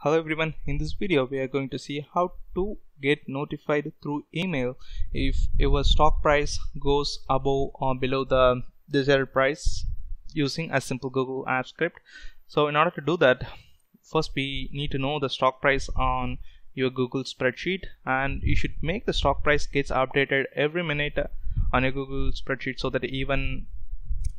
Hello everyone, in this video we are going to see how to get notified through email if your stock price goes above or below the desired price using a simple Google App script. So in order to do that, first we need to know the stock price on your Google spreadsheet and you should make the stock price gets updated every minute on your Google spreadsheet so that even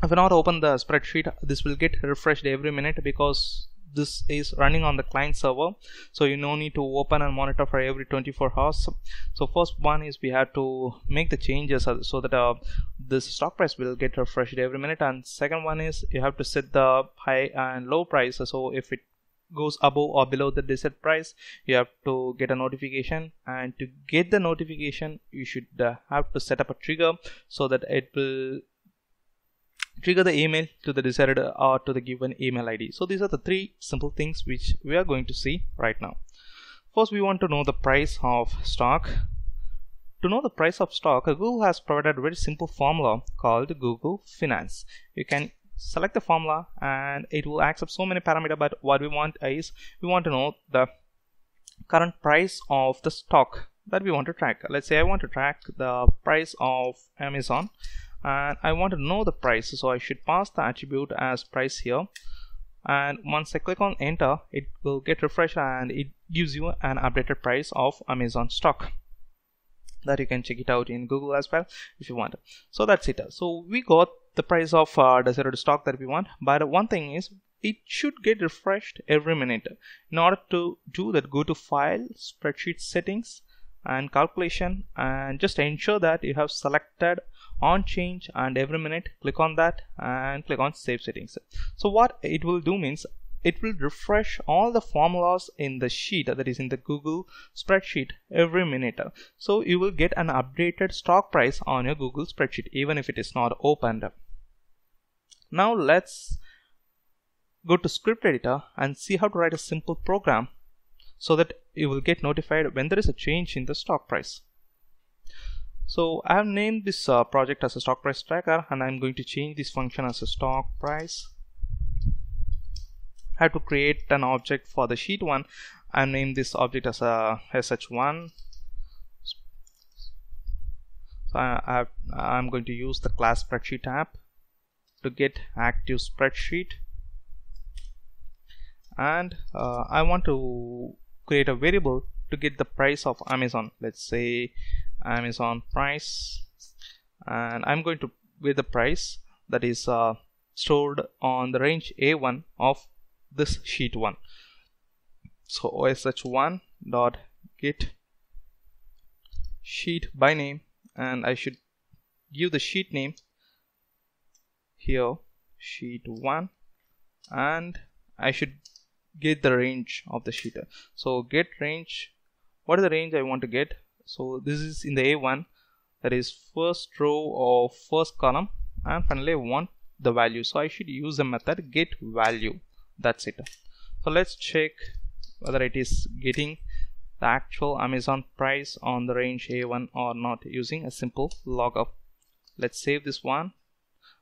if you not open the spreadsheet this will get refreshed every minute because this is running on the client server. So you no need to open and monitor for every 24 hours. So first one is we have to make the changes so that uh, this stock price will get refreshed every minute. And second one is you have to set the high and low price so if it goes above or below the desired price you have to get a notification. And to get the notification you should uh, have to set up a trigger so that it will trigger the email to the desired or uh, to the given email ID. So these are the three simple things which we are going to see right now. First we want to know the price of stock. To know the price of stock, Google has provided a very simple formula called Google Finance. You can select the formula and it will accept so many parameters but what we want is we want to know the current price of the stock that we want to track. Let's say I want to track the price of Amazon and I want to know the price so I should pass the attribute as price here. And once I click on enter it will get refreshed and it gives you an updated price of Amazon stock. That you can check it out in Google as well if you want. So that's it. So we got the price of uh, desired stock that we want. But one thing is it should get refreshed every minute. In order to do that go to file spreadsheet settings and calculation and just ensure that you have selected on change and every minute click on that and click on save settings. So what it will do means it will refresh all the formulas in the sheet that is in the Google spreadsheet every minute. So you will get an updated stock price on your Google spreadsheet even if it is not opened. Now let's go to script editor and see how to write a simple program so that you will get notified when there is a change in the stock price so I have named this uh, project as a stock price tracker and I'm going to change this function as a stock price. I have to create an object for the sheet one and name this object as a sh1. So I am going to use the class spreadsheet app to get active spreadsheet and uh, I want to create a variable to get the price of Amazon. Let's say Amazon price and I'm going to with the price that is uh, stored on the range A1 of this sheet 1 so osh1 dot get sheet by name and I should give the sheet name here sheet 1 and I should get the range of the sheet so get range. What is the range I want to get? So this is in the a1 that is first row or first column. And finally I want the value. So I should use the method get value. That's it. So let's check whether it is getting the actual Amazon price on the range A1 or not using a simple logup let's save this one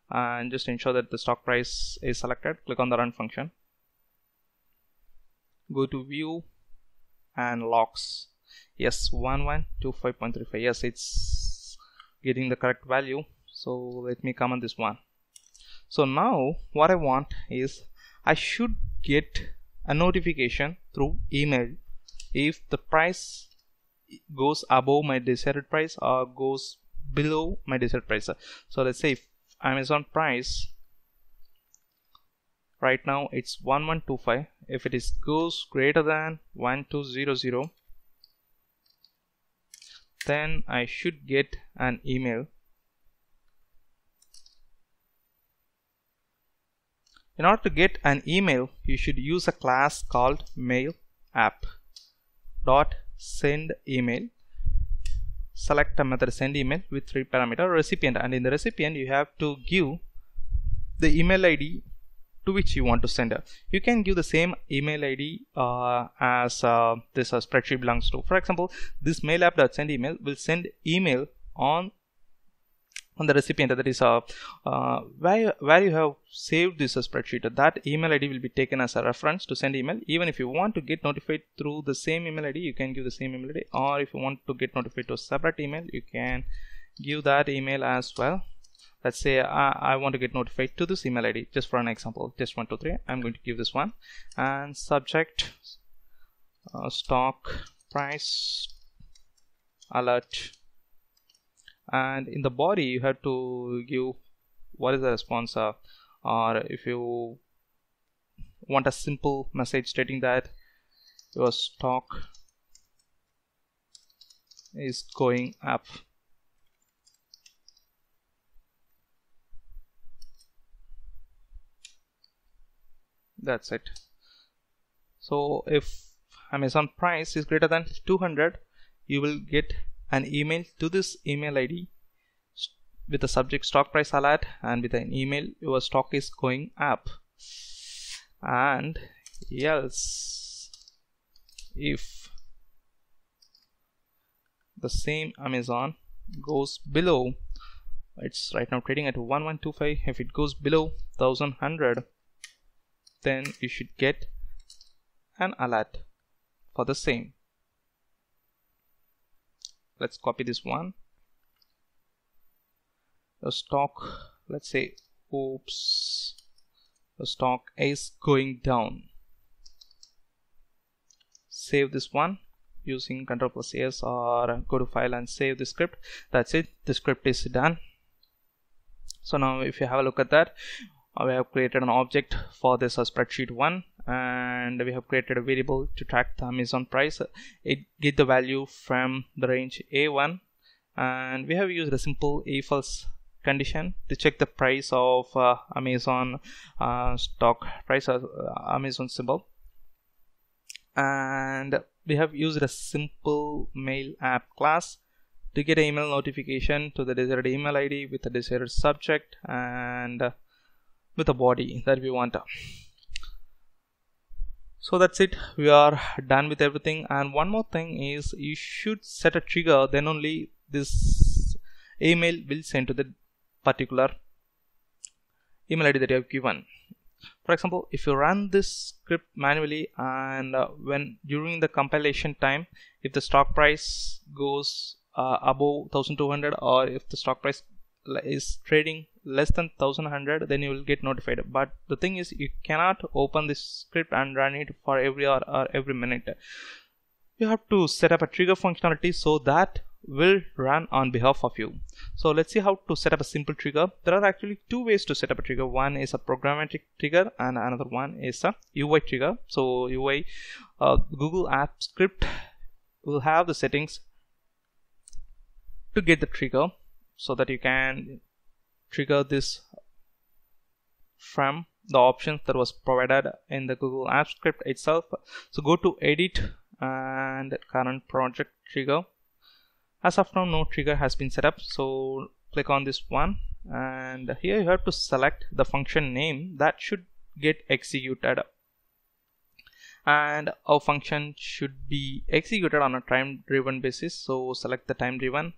and just ensure that the stock price is selected. Click on the run function go to view and logs yes 1125.35 yes it's getting the correct value. So let me comment this one. So now what I want is I should get a notification through email if the price goes above my desired price or goes below my desired price. So let's say if Amazon price right now it's 1125 if it is goes greater than 1200 then I should get an email. In order to get an email you should use a class called mail app. Dot send email. Select a method send email with three parameter recipient. And in the recipient you have to give the email id to which you want to send it. You can give the same email ID uh, as uh, this uh, spreadsheet belongs to. For example, this mail app that send email will send email on on the recipient that is uh, uh, where, where you have saved this spreadsheet that email id will be taken as a reference to send email even if you want to get notified through the same email id you can give the same email id or if you want to get notified to a separate email you can give that email as well let's say I, I want to get notified to this email id just for an example just one two three i'm going to give this one. And subject uh, stock price alert. And in the body you have to give what is the response uh, or if you want a simple message stating that your stock is going up that's it. So if Amazon price is greater than 200 you will get an email to this email ID with the subject stock price alert and with an email your stock is going up. And else if the same Amazon goes below it's right now trading at 1125 if it goes below 1100 then you should get an alert for the same. Let's copy this one. The stock let's say oops the stock is going down. Save this one using control plus s or go to file and save the script. That's it. The script is done. So now if you have a look at that we have created an object for this uh, spreadsheet one and we have created a variable to track the Amazon price. It get the value from the range a1 and we have used a simple if else condition to check the price of uh, Amazon uh, stock price uh, Amazon symbol. And we have used a simple mail app class to get email notification to the desired email ID with the desired subject and with a body that we want. So that's it. We are done with everything. And one more thing is you should set a trigger. Then only this email will send to the particular email id that you have given. For example if you run this script manually and uh, when during the compilation time if the stock price goes uh, above 1200 or if the stock price is trading less than 1100 then you will get notified. But the thing is you cannot open this script and run it for every hour or every minute. You have to set up a trigger functionality so that will run on behalf of you. So let's see how to set up a simple trigger. There are actually two ways to set up a trigger. One is a programmatic trigger and another one is a ui trigger. So ui uh, google app script will have the settings to get the trigger so that you can trigger this from the options that was provided in the Google Apps script itself. So go to edit and current project trigger. As of now, no trigger has been set up. So click on this one and here you have to select the function name that should get executed and our function should be executed on a time driven basis so select the time driven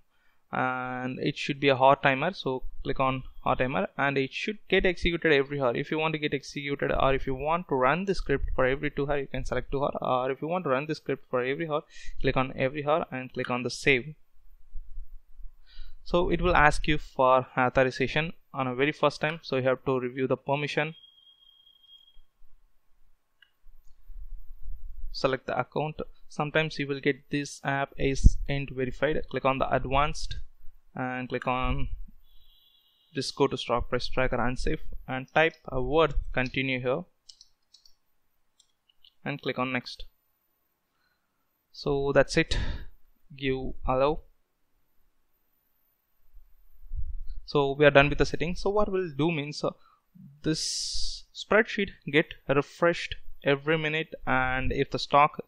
and it should be a hour timer so click on hour timer and it should get executed every hour. If you want to get executed or if you want to run the script for every two hour you can select two hour or if you want to run the script for every hour click on every hour and click on the save. So it will ask you for authorization on a very first time so you have to review the permission. Select the account sometimes you will get this app is end verified. Click on the advanced and click on just go to stock price tracker unsafe and type a word continue here and click on next. So that's it. Give allow. So we are done with the settings so what we'll do means uh, this spreadsheet get refreshed every minute and if the stock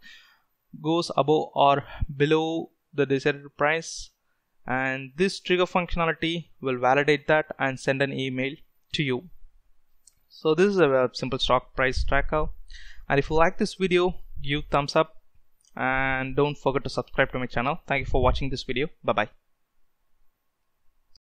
goes above or below the desired price. And this trigger functionality will validate that and send an email to you. So this is a simple stock price tracker. And if you like this video give thumbs up. And don't forget to subscribe to my channel. Thank you for watching this video. Bye bye